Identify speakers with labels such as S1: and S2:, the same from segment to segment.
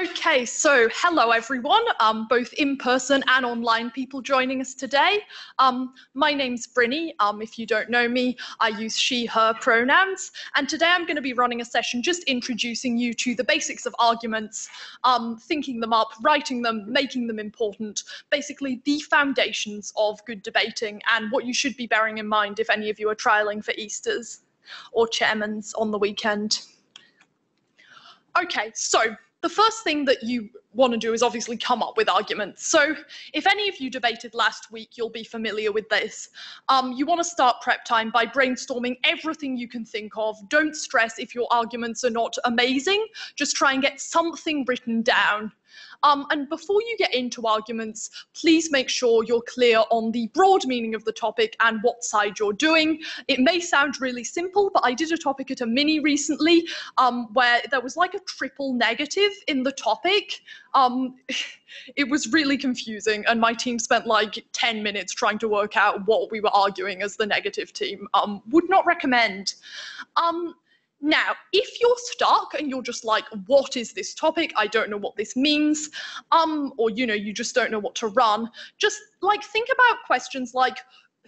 S1: Okay, so hello everyone, um, both in person and online people joining us today. Um, my name's Brynnie. Um, if you don't know me, I use she, her pronouns. And today I'm going to be running a session just introducing you to the basics of arguments, um, thinking them up, writing them, making them important, basically the foundations of good debating and what you should be bearing in mind if any of you are trialing for Easters or chairmans on the weekend. Okay, so the first thing that you want to do is obviously come up with arguments. So if any of you debated last week, you'll be familiar with this. Um, you want to start prep time by brainstorming everything you can think of. Don't stress if your arguments are not amazing. Just try and get something written down. Um, and before you get into arguments, please make sure you're clear on the broad meaning of the topic and what side you're doing. It may sound really simple, but I did a topic at a mini recently um, where there was like a triple negative in the topic. Um, it was really confusing, and my team spent like 10 minutes trying to work out what we were arguing as the negative team. Um, would not recommend. Um, now, if you're stuck and you're just like, what is this topic? I don't know what this means. Um, or you know, you just don't know what to run. Just like think about questions like,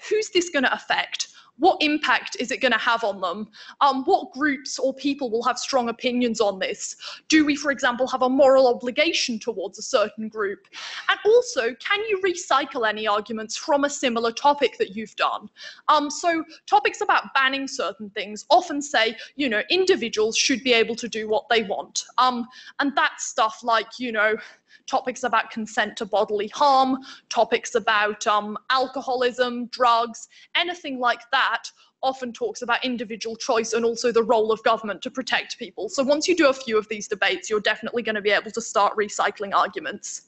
S1: who's this going to affect? What impact is it going to have on them? Um, what groups or people will have strong opinions on this? Do we, for example, have a moral obligation towards a certain group? And also, can you recycle any arguments from a similar topic that you've done? Um, so topics about banning certain things often say, you know, individuals should be able to do what they want. Um, and that's stuff like, you know, topics about consent to bodily harm, topics about um, alcoholism, drugs, anything like that often talks about individual choice and also the role of government to protect people. So once you do a few of these debates, you're definitely going to be able to start recycling arguments.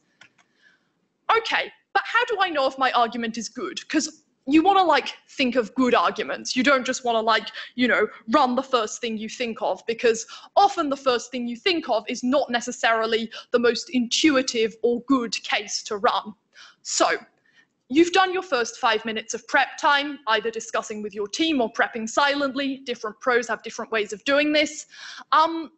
S1: Okay, but how do I know if my argument is good? Because you want to like think of good arguments. You don't just want to like, you know, run the first thing you think of because often the first thing you think of is not necessarily the most intuitive or good case to run. So you've done your first five minutes of prep time, either discussing with your team or prepping silently. Different pros have different ways of doing this. Um,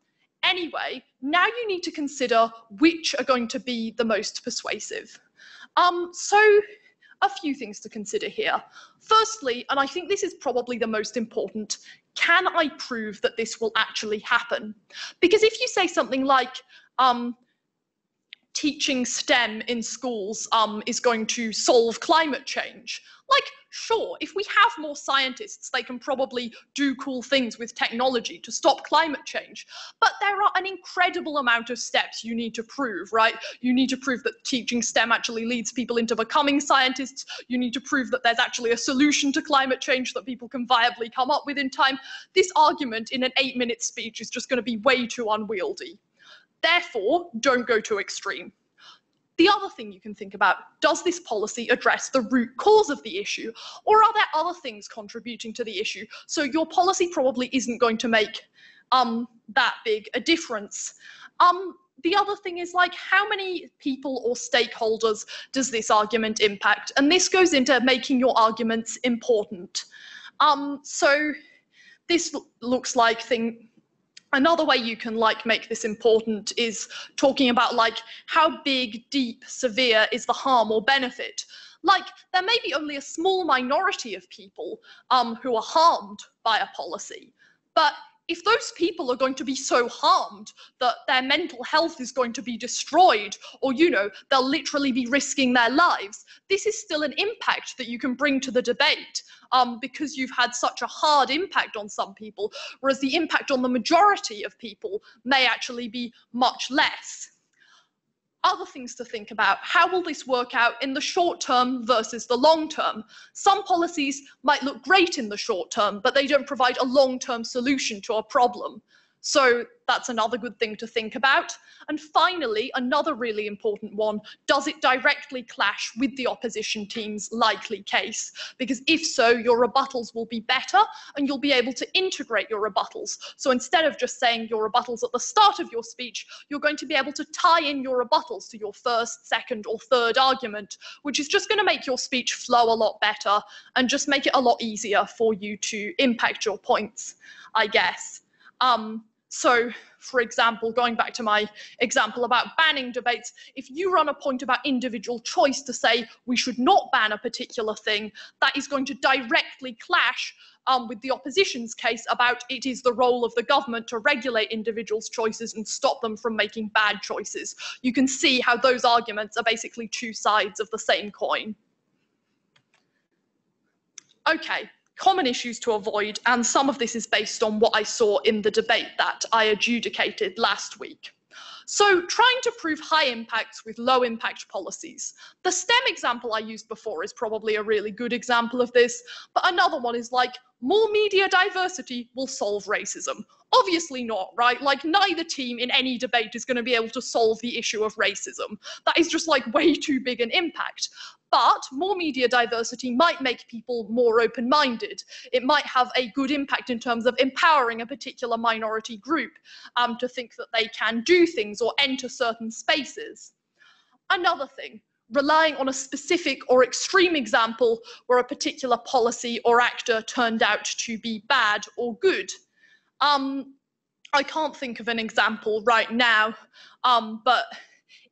S1: anyway, now you need to consider which are going to be the most persuasive. Um, so a few things to consider here. Firstly, and I think this is probably the most important, can I prove that this will actually happen? Because if you say something like, um, teaching STEM in schools um, is going to solve climate change, like, sure, if we have more scientists, they can probably do cool things with technology to stop climate change. But there are an incredible amount of steps you need to prove, right? You need to prove that teaching STEM actually leads people into becoming scientists. You need to prove that there's actually a solution to climate change that people can viably come up with in time. This argument in an eight minute speech is just going to be way too unwieldy. Therefore, don't go too extreme. The other thing you can think about, does this policy address the root cause of the issue? Or are there other things contributing to the issue? So your policy probably isn't going to make um, that big a difference. Um, the other thing is like how many people or stakeholders does this argument impact? And this goes into making your arguments important. Um, so this looks like thing another way you can like make this important is talking about like how big deep severe is the harm or benefit. Like there may be only a small minority of people um, who are harmed by a policy but if those people are going to be so harmed that their mental health is going to be destroyed, or, you know, they'll literally be risking their lives, this is still an impact that you can bring to the debate um, because you've had such a hard impact on some people, whereas the impact on the majority of people may actually be much less other things to think about. How will this work out in the short term versus the long term? Some policies might look great in the short term, but they don't provide a long term solution to a problem. So that's another good thing to think about. And finally, another really important one, does it directly clash with the opposition team's likely case? Because if so, your rebuttals will be better and you'll be able to integrate your rebuttals. So instead of just saying your rebuttals at the start of your speech, you're going to be able to tie in your rebuttals to your first, second, or third argument, which is just going to make your speech flow a lot better and just make it a lot easier for you to impact your points, I guess. Um, so for example, going back to my example about banning debates, if you run a point about individual choice to say we should not ban a particular thing, that is going to directly clash um, with the opposition's case about it is the role of the government to regulate individuals' choices and stop them from making bad choices. You can see how those arguments are basically two sides of the same coin. Okay, common issues to avoid, and some of this is based on what I saw in the debate that I adjudicated last week. So trying to prove high impacts with low impact policies. The STEM example I used before is probably a really good example of this, but another one is like more media diversity will solve racism. Obviously not, right? Like neither team in any debate is going to be able to solve the issue of racism. That is just like way too big an impact. But more media diversity might make people more open minded. It might have a good impact in terms of empowering a particular minority group um, to think that they can do things or enter certain spaces. Another thing, relying on a specific or extreme example where a particular policy or actor turned out to be bad or good. Um, I can't think of an example right now, um, but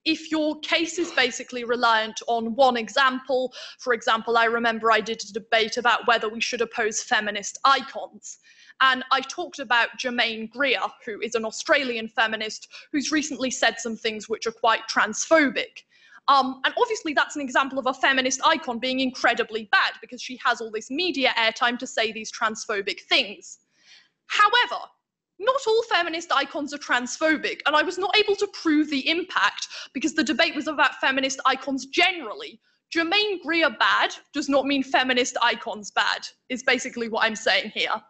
S1: if your case is basically reliant on one example, for example, I remember I did a debate about whether we should oppose feminist icons. And I talked about Germaine Greer, who is an Australian feminist who's recently said some things which are quite transphobic. Um, and obviously, that's an example of a feminist icon being incredibly bad because she has all this media airtime to say these transphobic things. However, not all feminist icons are transphobic, and I was not able to prove the impact because the debate was about feminist icons generally. Germaine Greer bad does not mean feminist icons bad, is basically what I'm saying here.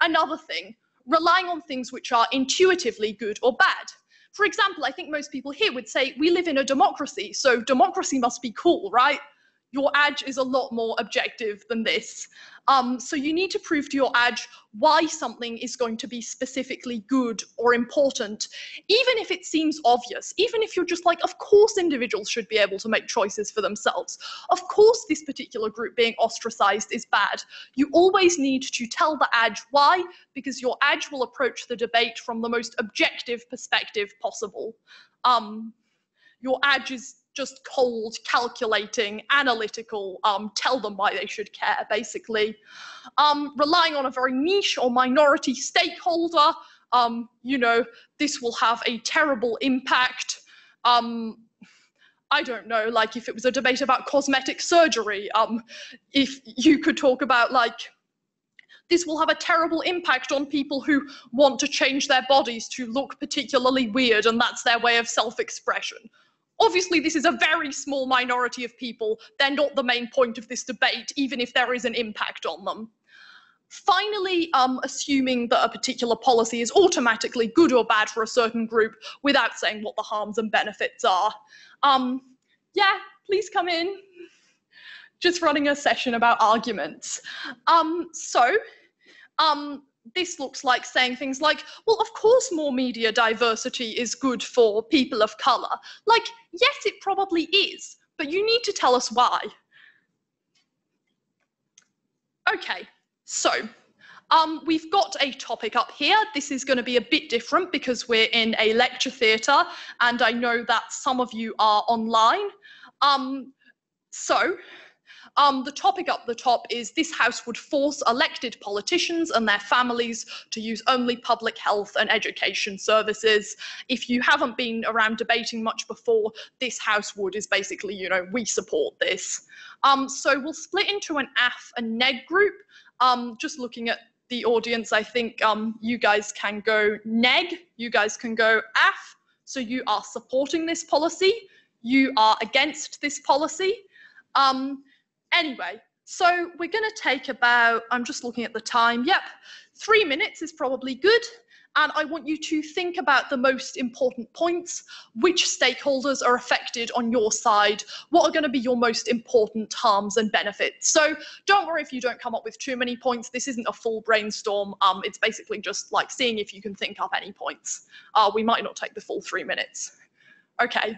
S1: Another thing, relying on things which are intuitively good or bad. For example, I think most people here would say, we live in a democracy, so democracy must be cool, right? Your adj is a lot more objective than this. Um, so you need to prove to your adj why something is going to be specifically good or important, even if it seems obvious, even if you're just like, of course individuals should be able to make choices for themselves. Of course this particular group being ostracized is bad. You always need to tell the adj why, because your adj will approach the debate from the most objective perspective possible. Um, your adj is just cold, calculating, analytical, um, tell them why they should care, basically. Um, relying on a very niche or minority stakeholder, um, you know, this will have a terrible impact. Um, I don't know, like if it was a debate about cosmetic surgery, um, if you could talk about like, this will have a terrible impact on people who want to change their bodies to look particularly weird and that's their way of self-expression. Obviously, this is a very small minority of people. They're not the main point of this debate, even if there is an impact on them. Finally, um, assuming that a particular policy is automatically good or bad for a certain group without saying what the harms and benefits are. Um, yeah, please come in. Just running a session about arguments. Um, so, um, this looks like saying things like, well, of course, more media diversity is good for people of color. Like, yes, it probably is, but you need to tell us why. Okay, so um, we've got a topic up here. This is going to be a bit different because we're in a lecture theatre, and I know that some of you are online. Um, so, um, the topic up the top is this House would force elected politicians and their families to use only public health and education services. If you haven't been around debating much before, this House would is basically, you know, we support this. Um, so we'll split into an AF and NEG group. Um, just looking at the audience, I think um, you guys can go neg, you guys can go AF. So you are supporting this policy, you are against this policy. Um, Anyway, so we're going to take about, I'm just looking at the time, yep, three minutes is probably good. And I want you to think about the most important points, which stakeholders are affected on your side, what are going to be your most important harms and benefits. So don't worry if you don't come up with too many points. This isn't a full brainstorm. Um, it's basically just like seeing if you can think up any points. Uh, we might not take the full three minutes. Okay,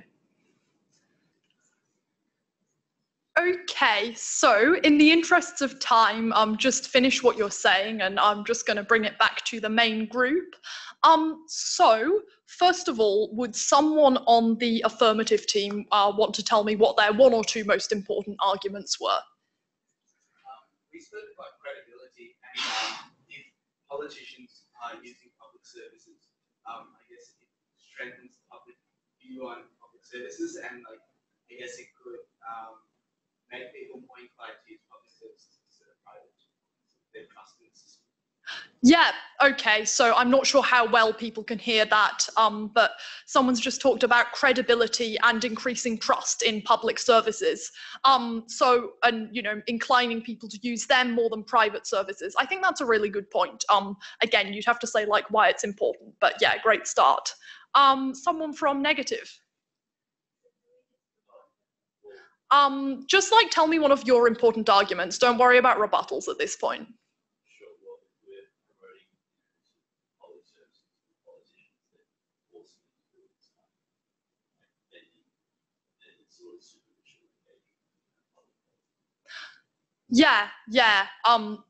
S1: Okay, so in the interests of time, um, just finish what you're saying and I'm just going to bring it back to the main group. Um, so, first of all, would someone on the affirmative team uh, want to tell me what their one or two most important arguments were?
S2: Um, we spoke about credibility and um, if politicians are using public services, um, I guess it strengthens the public view on public services and like I guess it could um, make people more inclined to use public services instead of private. Trust in the system.
S1: Yeah, okay, so I'm not sure how well people can hear that, um, but someone's just talked about credibility and increasing trust in public services. Um, so, and, you know, inclining people to use them more than private services. I think that's a really good point. Um, again, you'd have to say, like, why it's important, but yeah, great start. Um, someone from negative. Um, just like tell me one of your important arguments. Don't worry about rebuttals at this point.
S3: Sure, well, we're promoting public services to politicians that force them to do it. And then, then it's sort of superficial engagement. in public policy.
S1: Yeah, yeah. Um,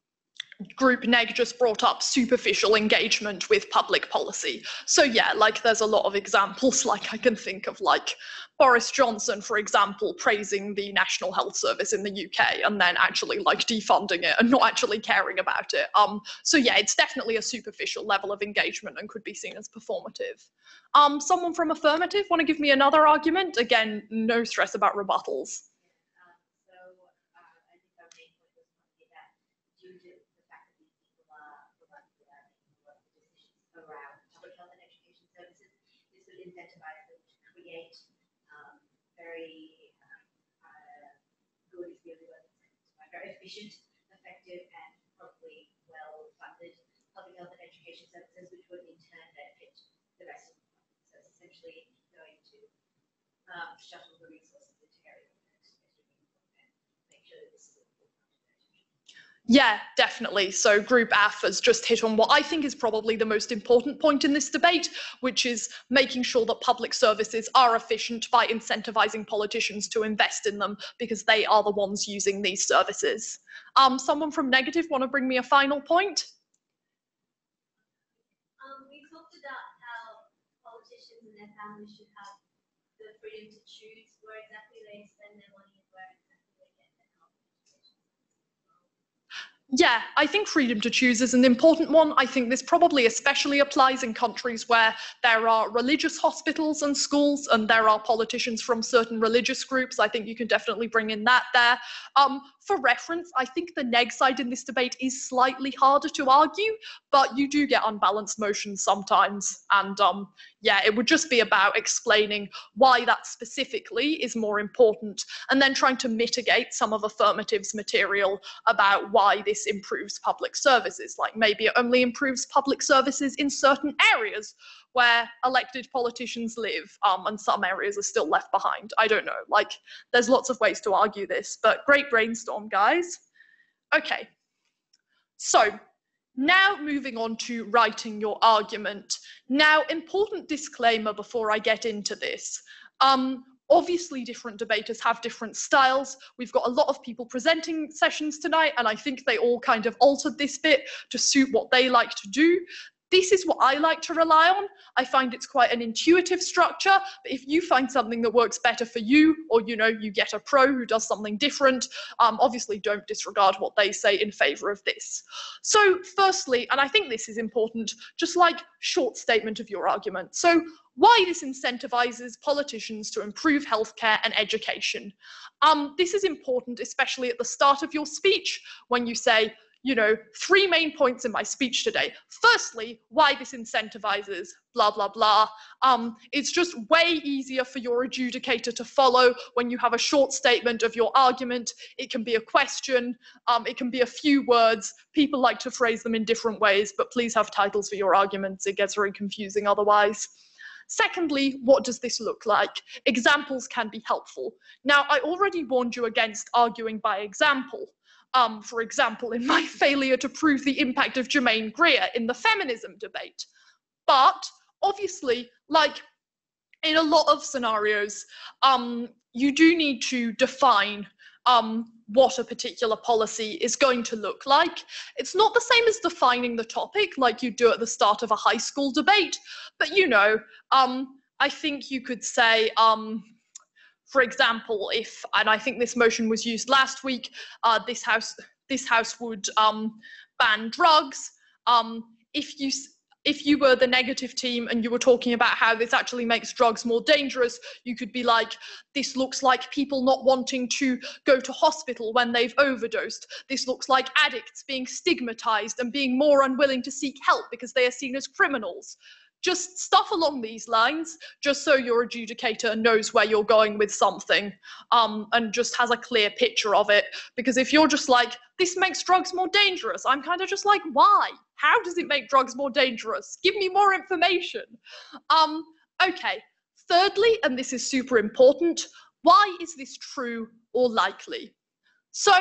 S1: Group Neg just brought up superficial engagement with public policy. So yeah, like there's a lot of examples. Like I can think of like Boris Johnson, for example, praising the National Health Service in the UK and then actually like defunding it and not actually caring about it. Um, so yeah, it's definitely a superficial level of engagement and could be seen as performative. Um, someone from Affirmative want to give me another argument? Again, no stress about rebuttals.
S4: Um, so, uh, I think our main point was probably that due to the fact that these people are the ones that are making a lot of the decisions around public health and education services, this would incentivize them to create, um, very, um, uh, good word that's very efficient, effective, and probably well-funded public health and education services, which would in turn benefit the rest of the public. So it's essentially going to, um, shuttle the resources into areas that are and make sure that this is important to their attention.
S1: Yeah, definitely. So Group F has just hit on what I think is probably the most important point in this debate, which is making sure that public services are efficient by incentivizing politicians to invest in them because they are the ones using these services. Um, someone from Negative want to bring me a final point?
S5: Um, we talked about how politicians and their families should have the freedom to choose where exactly they spend their money and where exactly they get their health and education.
S1: Yeah, I think freedom to choose is an important one. I think this probably especially applies in countries where there are religious hospitals and schools and there are politicians from certain religious groups. I think you can definitely bring in that there. Um, for reference, I think the neg side in this debate is slightly harder to argue, but you do get unbalanced motions sometimes. And um, yeah, it would just be about explaining why that specifically is more important and then trying to mitigate some of affirmatives material about why this improves public services. Like maybe it only improves public services in certain areas where elected politicians live um, and some areas are still left behind. I don't know. Like there's lots of ways to argue this, but great brainstorm, guys. Okay, so now moving on to writing your argument. Now, important disclaimer before I get into this. Um, obviously different debaters have different styles. We've got a lot of people presenting sessions tonight, and I think they all kind of altered this bit to suit what they like to do. This is what I like to rely on. I find it's quite an intuitive structure, but if you find something that works better for you, or you know, you get a pro who does something different, um, obviously don't disregard what they say in favor of this. So, firstly, and I think this is important, just like short statement of your argument. So, why this incentivizes politicians to improve healthcare and education. Um, this is important, especially at the start of your speech, when you say, you know, three main points in my speech today. Firstly, why this incentivizes blah, blah, blah. Um, it's just way easier for your adjudicator to follow when you have a short statement of your argument. It can be a question, um, it can be a few words. People like to phrase them in different ways, but please have titles for your arguments. It gets very confusing otherwise. Secondly, what does this look like? Examples can be helpful. Now, I already warned you against arguing by example um, for example, in my failure to prove the impact of Germaine Greer in the feminism debate. But obviously, like in a lot of scenarios, um, you do need to define um, what a particular policy is going to look like. It's not the same as defining the topic like you do at the start of a high school debate, but you know, um, I think you could say, um, for example, if, and I think this motion was used last week, uh, this house this house would um, ban drugs. Um, if you if you were the negative team and you were talking about how this actually makes drugs more dangerous, you could be like, this looks like people not wanting to go to hospital when they've overdosed. This looks like addicts being stigmatized and being more unwilling to seek help because they are seen as criminals just stuff along these lines, just so your adjudicator knows where you're going with something um, and just has a clear picture of it. Because if you're just like, this makes drugs more dangerous, I'm kind of just like, why? How does it make drugs more dangerous? Give me more information. Um, okay, thirdly, and this is super important, why is this true or likely? So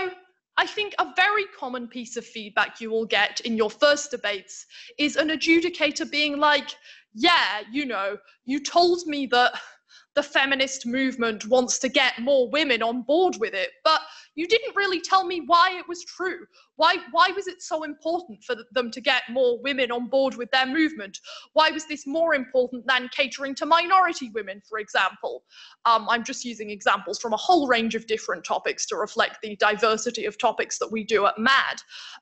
S1: I think a very common piece of feedback you will get in your first debates is an adjudicator being like, yeah, you know, you told me that the feminist movement wants to get more women on board with it, but you didn't really tell me why it was true. Why, why was it so important for them to get more women on board with their movement? Why was this more important than catering to minority women, for example? Um, I'm just using examples from a whole range of different topics to reflect the diversity of topics that we do at MAD.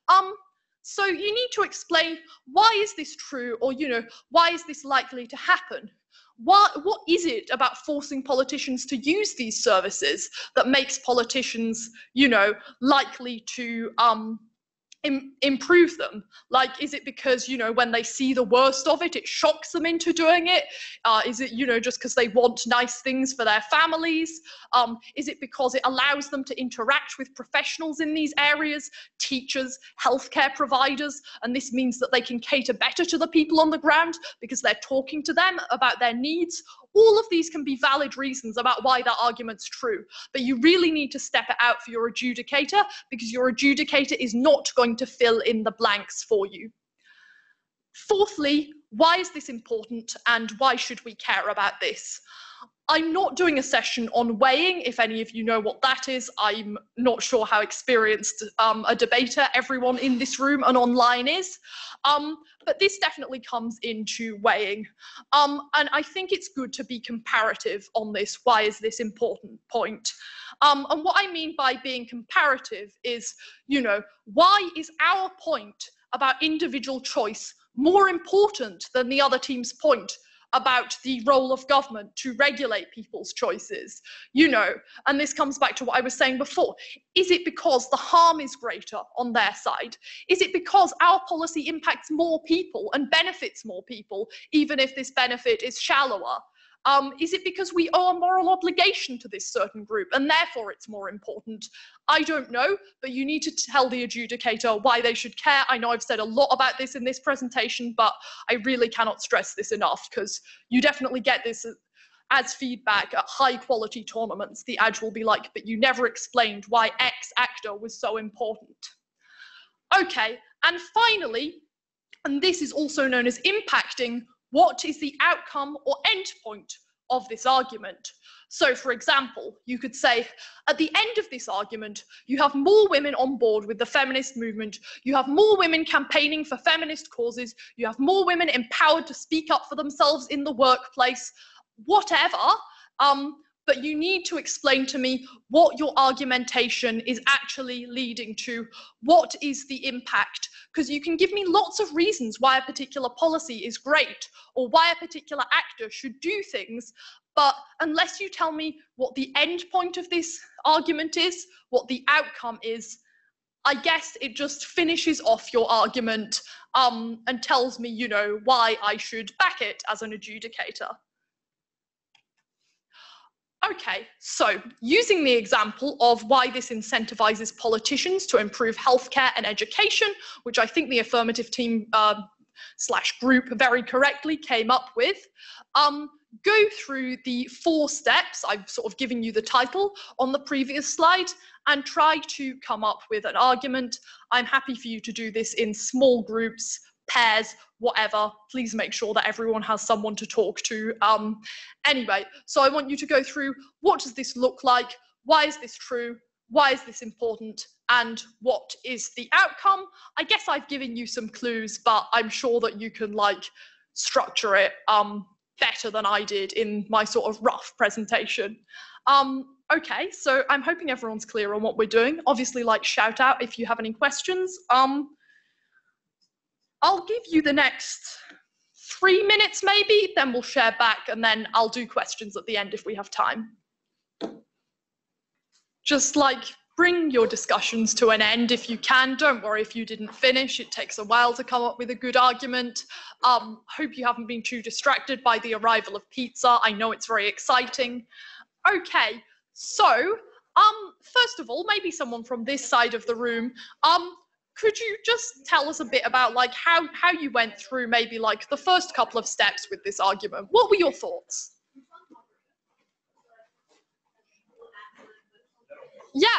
S1: Um, so you need to explain why is this true or, you know, why is this likely to happen? What what is it about forcing politicians to use these services that makes politicians you know likely to um Im- improve them? Like is it because you know when they see the worst of it it shocks them into doing it? Uh, is it you know just because they want nice things for their families? Um, is it because it allows them to interact with professionals in these areas teachers healthcare providers and this means that they can cater better to the people on the ground because they're talking to them about their needs all of these can be valid reasons about why that argument's true, but you really need to step it out for your adjudicator because your adjudicator is not going to fill in the blanks for you. Fourthly, why is this important and why should we care about this? I'm not doing a session on weighing, if any of you know what that is. I'm not sure how experienced um, a debater everyone in this room and online is. Um, but this definitely comes into weighing. Um, and I think it's good to be comparative on this. Why is this important point? Um, and what I mean by being comparative is, you know, why is our point about individual choice more important than the other team's point about the role of government to regulate people's choices, you know, and this comes back to what I was saying before. Is it because the harm is greater on their side? Is it because our policy impacts more people and benefits more people, even if this benefit is shallower? Um, is it because we owe a moral obligation to this certain group and therefore it's more important? I don't know, but you need to tell the adjudicator why they should care. I know I've said a lot about this in this presentation, but I really cannot stress this enough because you definitely get this as feedback at high quality tournaments. The adj will be like, but you never explained why X actor was so important. Okay, and finally, and this is also known as impacting, what is the outcome or endpoint of this argument? So, for example, you could say, at the end of this argument, you have more women on board with the feminist movement, you have more women campaigning for feminist causes, you have more women empowered to speak up for themselves in the workplace, whatever. Um, but you need to explain to me what your argumentation is actually leading to. What is the impact? Because you can give me lots of reasons why a particular policy is great or why a particular actor should do things. But unless you tell me what the end point of this argument is, what the outcome is, I guess it just finishes off your argument um, and tells me, you know, why I should back it as an adjudicator. Okay, so using the example of why this incentivizes politicians to improve healthcare and education, which I think the affirmative team uh, slash group very correctly came up with, um, go through the four steps, I've sort of given you the title on the previous slide, and try to come up with an argument. I'm happy for you to do this in small groups pairs, whatever. Please make sure that everyone has someone to talk to. Um, anyway, so I want you to go through what does this look like? Why is this true? why is this important and what is the outcome? I guess I've given you some clues, but I'm sure that you can like structure it um, better than I did in my sort of rough presentation. Um, okay, so I'm hoping everyone's clear on what we're doing. Obviously, like shout out if you have any questions. Um, I'll give you the next three minutes maybe, then we'll share back and then I'll do questions at the end if we have time. Just like bring your discussions to an end if you can. Don't worry if you didn't finish. It takes a while to come up with a good argument. Um, hope you haven't been too distracted by the arrival of pizza. I know it's very exciting. Okay, so um, first of all, maybe someone from this side of the room. Um, could you just tell us a bit about like how how you went through maybe like the first couple of steps with this argument? What were your thoughts? Yeah.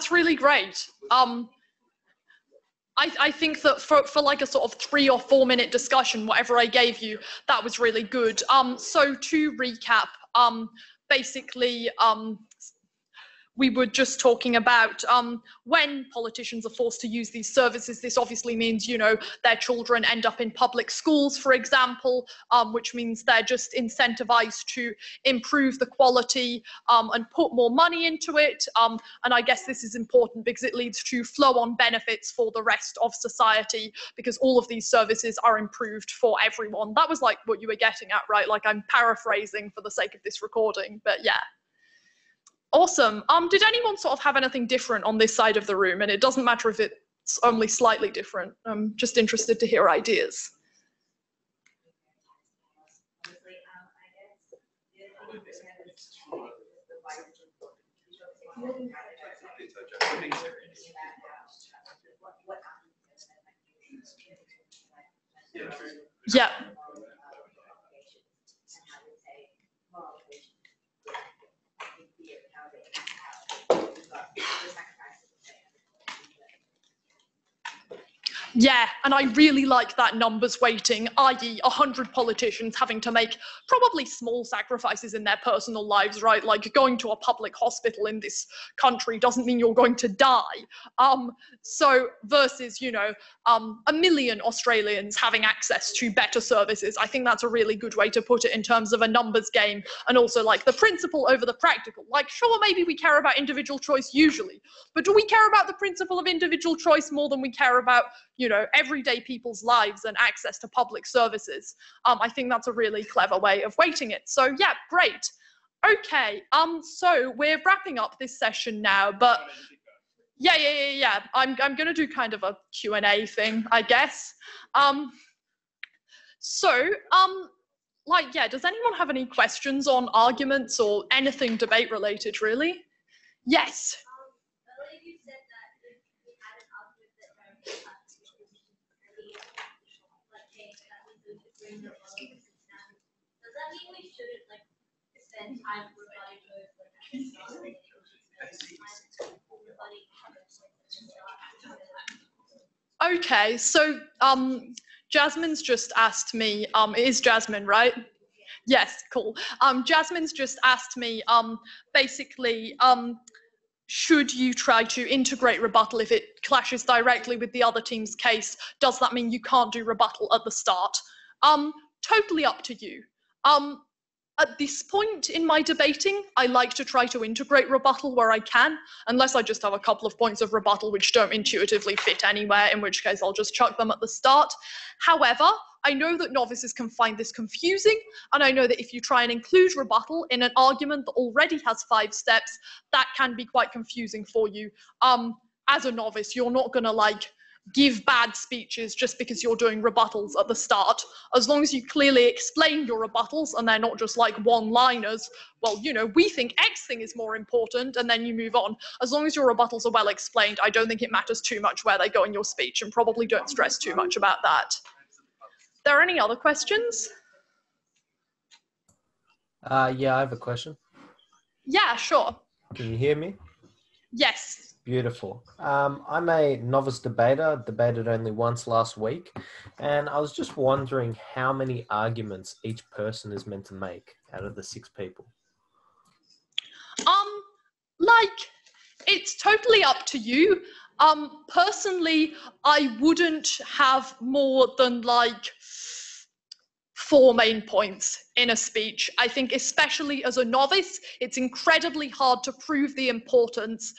S5: That's
S1: really great. Um, I, I think that for, for like a sort of three or four minute discussion, whatever I gave you, that was really good. Um, so to recap, um, basically, um, we were just talking about um, when politicians are forced to use these services, this obviously means, you know, their children end up in public schools, for example, um, which means they're just incentivized to improve the quality um, and put more money into it. Um, and I guess this is important because it leads to flow on benefits for the rest of society because all of these services are improved for everyone. That was like what you were getting at, right? Like I'm paraphrasing for the sake of this recording, but yeah. Awesome. Um, did anyone sort of have anything different on this side of the room? And it doesn't matter if it's only slightly different. I'm just interested to hear ideas.
S4: Honestly, um, I guess the other thing that we have is the wider thinking about what, what happens and like you
S1: Yeah.
S4: And how we say moral vision. How they, how, the sacrifices they
S1: Yeah, and I really like that numbers weighting, i.e., 100 politicians having to make probably small sacrifices in their personal lives, right? Like going to a public hospital in this country doesn't mean you're going to die. Um, so, versus, you know, um, a million Australians having access to better services, I think that's a really good way to put it in terms of a numbers game and also like the principle over the practical. Like, sure, maybe we care about individual choice usually, but do we care about the principle of individual choice more than we care about you know, everyday people's lives and access to public services. Um, I think that's a really clever way of weighting it. So yeah, great. Okay, um, so we're wrapping up this session now, but yeah, yeah, yeah, yeah. I'm, I'm gonna do kind of a Q&A thing, I guess. Um, so, um, like, yeah, does anyone have any questions on arguments or anything debate related, really? Yes.
S5: Um, earlier you said that if we had an argument that very much has to be really, like, case that we could bring the politics down. Does that mean we shouldn't, like, spend time start?
S1: Okay, so um, Jasmine's just asked me. Um, it is Jasmine, right? Yes, cool. Um, Jasmine's just asked me. Um, basically, um, should you try to integrate rebuttal if it clashes directly with the other team's case? Does that mean you can't do rebuttal at the start? Um, totally up to you. Um, at this point in my debating, I like to try to integrate rebuttal where I can, unless I just have a couple of points of rebuttal which don't intuitively fit anywhere, in which case I'll just chuck them at the start. However, I know that novices can find this confusing, and I know that if you try and include rebuttal in an argument that already has five steps, that can be quite confusing for you. Um, as a novice, you're not gonna like give bad speeches just because you're doing rebuttals at the start. As long as you clearly explain your rebuttals and they're not just like one liners, well, you know, we think X thing is more important, and then you move on. As long as your rebuttals are well explained, I don't think it matters too much where they go in your speech, and probably don't stress too much about that. There are any other questions?
S6: Uh, yeah, I have a question.
S1: Yeah, sure.
S6: Can you hear me?
S1: Yes.
S6: Beautiful. Um, I'm a novice debater, debated only once last week, and I was just wondering how many arguments each person is meant to make out of the six people.
S1: Um, like, it's totally up to you. Um, personally, I wouldn't have more than like four main points in a speech. I think, especially as a novice, it's incredibly hard to prove the importance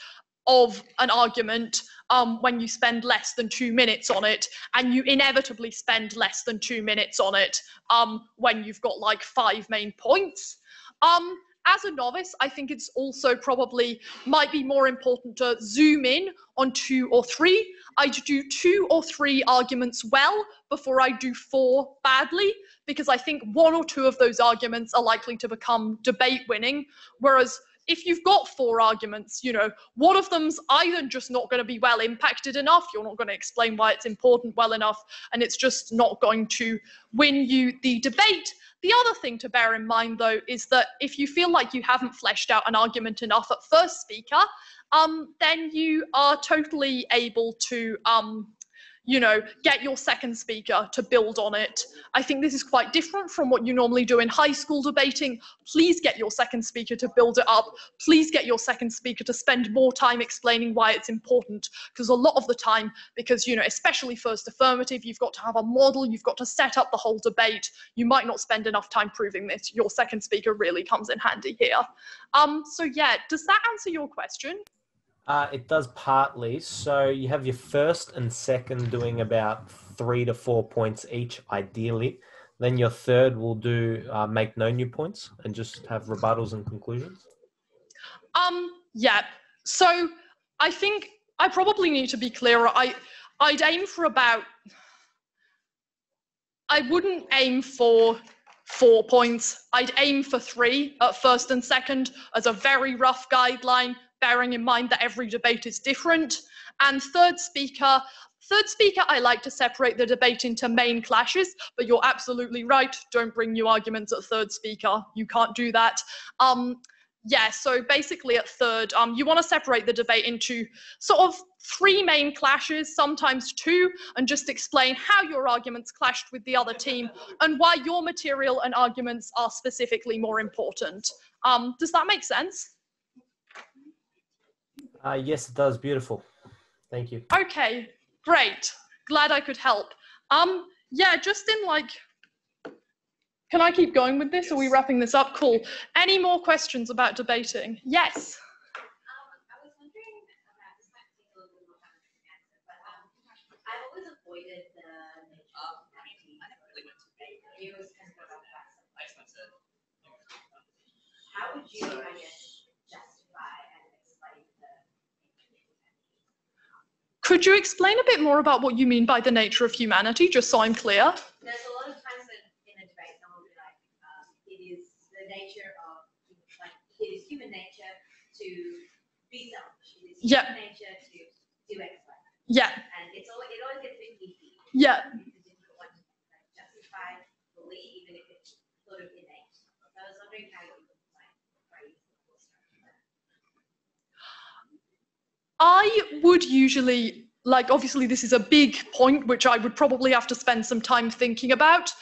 S1: of an argument um, when you spend less than two minutes on it, and you inevitably spend less than two minutes on it um, when you've got like five main points. Um, as a novice, I think it's also probably might be more important to zoom in on two or three. I do two or three arguments well before I do four badly, because I think one or two of those arguments are likely to become debate winning, whereas if you've got four arguments, you know, one of them's either just not going to be well impacted enough, you're not going to explain why it's important well enough, and it's just not going to win you the debate. The other thing to bear in mind, though, is that if you feel like you haven't fleshed out an argument enough at first speaker, um, then you are totally able to um, you know, get your second speaker to build on it. I think this is quite different from what you normally do in high school debating. Please get your second speaker to build it up. Please get your second speaker to spend more time explaining why it's important. Because a lot of the time, because, you know, especially first affirmative, you've got to have a model, you've got to set up the whole debate. You might not spend enough time proving this. Your second speaker really comes in handy here. Um, so yeah, does that answer your question?
S6: Uh, it does partly. So you have your first and second doing about three to four points each, ideally. Then your third will do uh, make no new points and just have rebuttals and conclusions.
S1: Um, yeah. So I think I probably need to be clearer. I I'd aim for about. I wouldn't aim for four points. I'd aim for three at first and second as a very rough guideline bearing in mind that every debate is different. And third speaker, third speaker, I like to separate the debate into main clashes, but you're absolutely right. Don't bring new arguments at third speaker. You can't do that. Um, yeah, so basically at third, um, you want to separate the debate into sort of three main clashes, sometimes two, and just explain how your arguments clashed with the other team and why your material and arguments are specifically more important. Um, does that make sense?
S6: Uh, yes, it does. Beautiful. Thank you.
S1: Okay, great. Glad I could help. Um, yeah, just in like, can I keep going with this? Are we wrapping this up? Cool. Any more questions about debating? Yes.
S4: Um, I was wondering about this might take a little bit more time to answer, but um, I've always avoided the nature of humanity. You was kind of about that. How would you, I guess, justify and explain the nature of humanity?
S1: Could you explain a bit more about what you mean by the nature of humanity, just so I'm clear?
S4: There's a lot of times in a debate, someone will be like, um, it is the nature of, like, it is human nature to be selfish. It is
S1: Yeah.
S4: human nature to do X, Y.
S1: Yeah,
S4: And it's always, it always gets a bit
S1: yeah.
S4: It's a difficult one to like, justify fully, even if it's sort of innate. So I was wondering how you would like phrase the whole structure.
S1: I would usually, like, obviously, this is a big point which I would probably have to spend some time thinking about.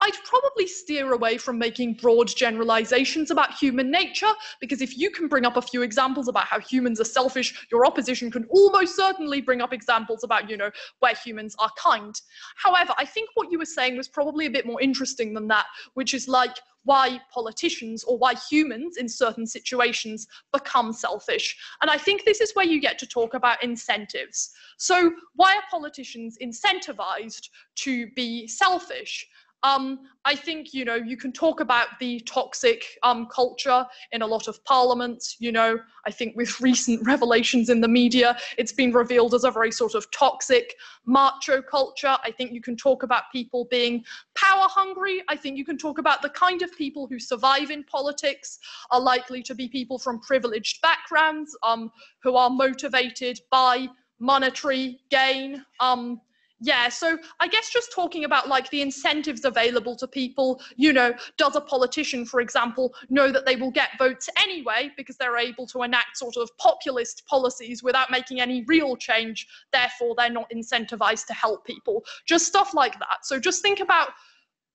S1: I'd probably steer away from making broad generalizations about human nature, because if you can bring up a few examples about how humans are selfish, your opposition can almost certainly bring up examples about, you know, where humans are kind. However, I think what you were saying was probably a bit more interesting than that, which is like, why politicians or why humans in certain situations become selfish. And I think this is where you get to talk about incentives. So, why are politicians incentivized to be selfish? Um, I think you know you can talk about the toxic um, culture in a lot of parliaments. You know, I think with recent revelations in the media, it's been revealed as a very sort of toxic macho culture. I think you can talk about people being power hungry. I think you can talk about the kind of people who survive in politics are likely to be people from privileged backgrounds um, who are motivated by monetary gain. Um, yeah, so I guess just talking about like the incentives available to people, you know, does a politician, for example, know that they will get votes anyway because they're able to enact sort of populist policies without making any real change, therefore they're not incentivized to help people. Just stuff like that. So just think about,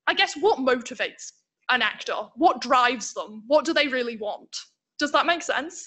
S1: I guess, what motivates an actor? What drives them? What do they really want? Does that make sense?